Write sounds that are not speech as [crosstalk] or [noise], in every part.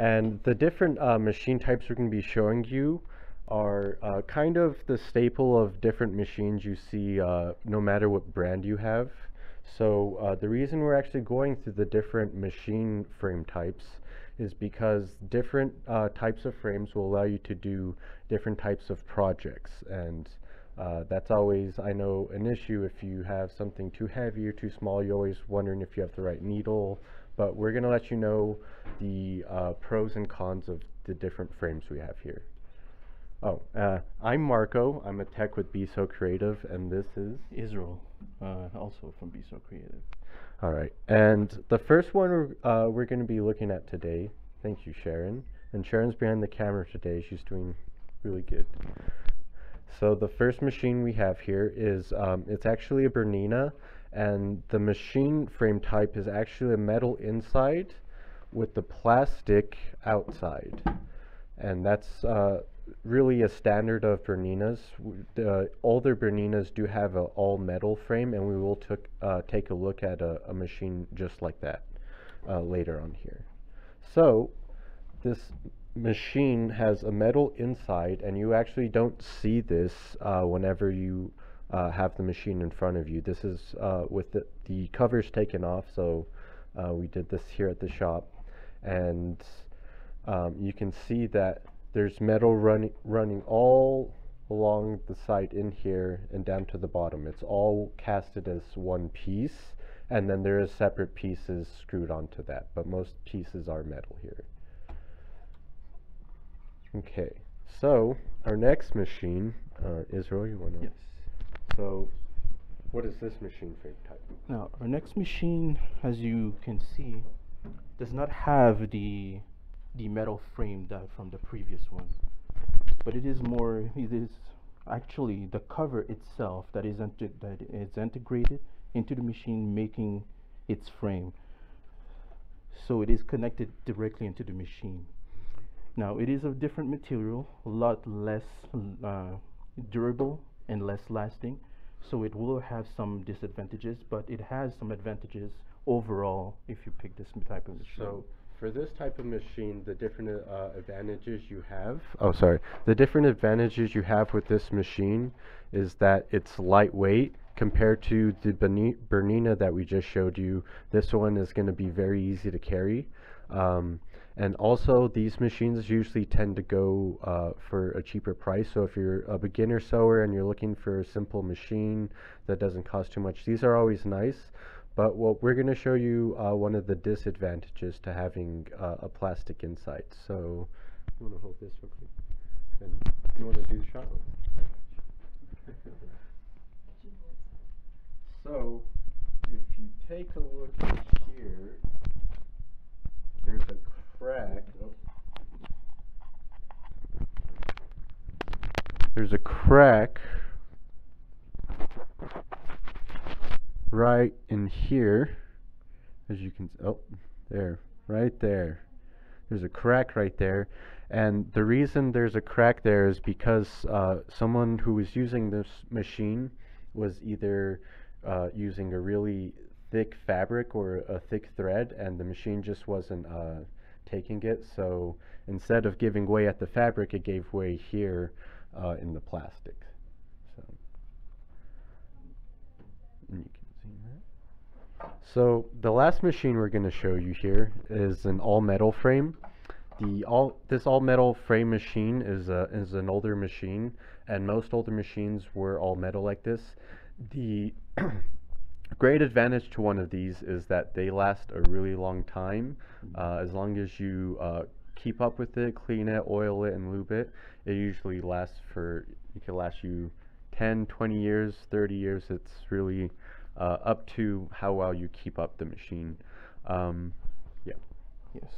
And the different uh, machine types we're going to be showing you are uh, kind of the staple of different machines you see uh, no matter what brand you have. So uh, the reason we're actually going through the different machine frame types is because different uh, types of frames will allow you to do different types of projects and uh, that's always, I know, an issue if you have something too heavy or too small. You're always wondering if you have the right needle. But we're going to let you know the uh, pros and cons of the different frames we have here. Oh, uh, I'm Marco. I'm a tech with Be Sew Creative, and this is Israel, uh, also from Be Sew Creative. All right, and the first one we're, uh, we're going to be looking at today. Thank you, Sharon. And Sharon's behind the camera today. She's doing really good. So the first machine we have here is, um, it's actually a Bernina, and the machine frame type is actually a metal inside with the plastic outside. And that's uh, really a standard of Berninas. The older Berninas do have an all metal frame, and we will took, uh, take a look at a, a machine just like that uh, later on here. So this machine has a metal inside and you actually don't see this uh, whenever you uh, have the machine in front of you. This is uh, with the, the, covers taken off so uh, we did this here at the shop and um, you can see that there's metal running running all along the side in here and down to the bottom. It's all casted as one piece and then there is separate pieces screwed onto that but most pieces are metal here. Okay, so our next machine, uh, Israel, you want to? Yes. So, what is this machine frame type? Now, our next machine, as you can see, does not have the the metal frame that from the previous one, but it is more. It is actually the cover itself that is that is integrated into the machine, making its frame. So it is connected directly into the machine. Now it is a different material, a lot less uh, durable and less lasting. So it will have some disadvantages, but it has some advantages overall if you pick this type of machine. So for this type of machine, the different uh, advantages you have, oh sorry, the different advantages you have with this machine is that it's lightweight compared to the Bernina that we just showed you. This one is going to be very easy to carry. Um, and also these machines usually tend to go uh, for a cheaper price. So if you're a beginner sewer and you're looking for a simple machine that doesn't cost too much, these are always nice. But what we're going to show you uh, one of the disadvantages to having uh, a plastic inside. So you want to hold this real quick? And you want to do the shot? so if you take a look here, there's a crack. Oh. There's a crack right in here, as you can, see. oh, there, right there. There's a crack right there. And the reason there's a crack there is because uh, someone who was using this machine was either uh, using a really thick fabric or a thick thread and the machine just wasn't uh, taking it. So instead of giving way at the fabric, it gave way here uh, in the plastic. So, you can see that. So the last machine we're going to show you here is an all metal frame. The all this all metal frame machine is a, is an older machine, and most older machines were all metal like this. The [clears throat] great advantage to one of these is that they last a really long time. Uh, as long as you uh, keep up with it, clean it, oil it, and lube it, it usually lasts for, it can last you 10, 20 years, 30 years. It's really uh, up to how well you keep up the machine. Um, yeah. Yes.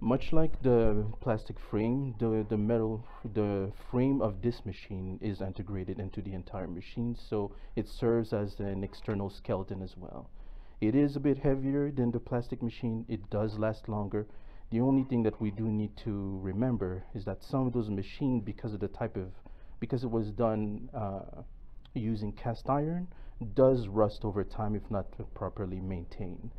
Much like the plastic frame, the, the metal, the frame of this machine is integrated into the entire machine, so it serves as an external skeleton as well. It is a bit heavier than the plastic machine, it does last longer. The only thing that we do need to remember is that some of those machines, because of the type of, because it was done uh, using cast iron, does rust over time if not properly maintained.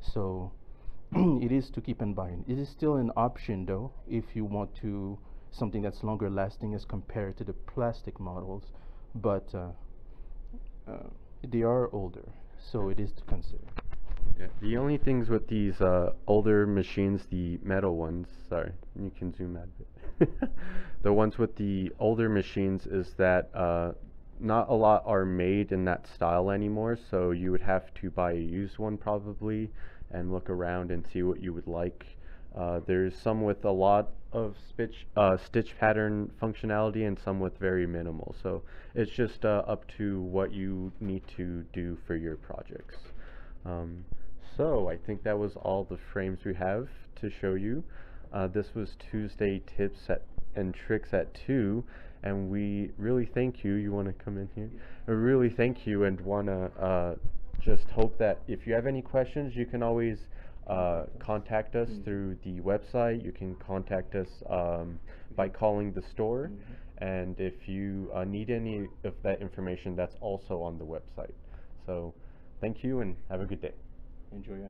So [clears throat] it is to keep in mind. It is still an option though, if you want to something that's longer lasting as compared to the plastic models, but uh, uh, they are older, so it is to consider. Yeah, the only things with these uh, older machines, the metal ones, sorry, you can zoom out a bit. [laughs] the ones with the older machines is that uh, not a lot are made in that style anymore, so you would have to buy a used one probably and look around and see what you would like. Uh, there's some with a lot of stitch, uh, stitch pattern functionality and some with very minimal. So it's just uh, up to what you need to do for your projects. Um, so I think that was all the frames we have to show you. Uh, this was Tuesday tips at, and tricks at 2 and we really thank you. You want to come in here? I really thank you and want to uh, just hope that if you have any questions, you can always uh, contact us through the website. You can contact us um, by calling the store. And if you uh, need any of that information, that's also on the website. So thank you and have a good day. Enjoy your